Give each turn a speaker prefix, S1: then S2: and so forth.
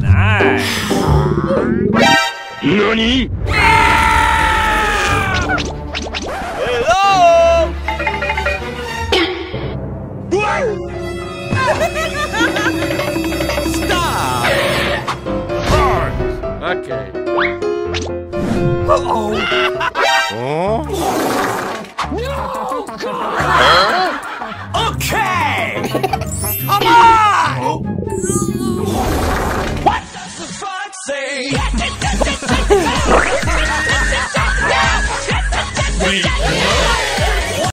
S1: nice. NANI?
S2: Okay. Uh-oh.
S1: Oh? huh? Okay! Come on! Oh. What does the fox say?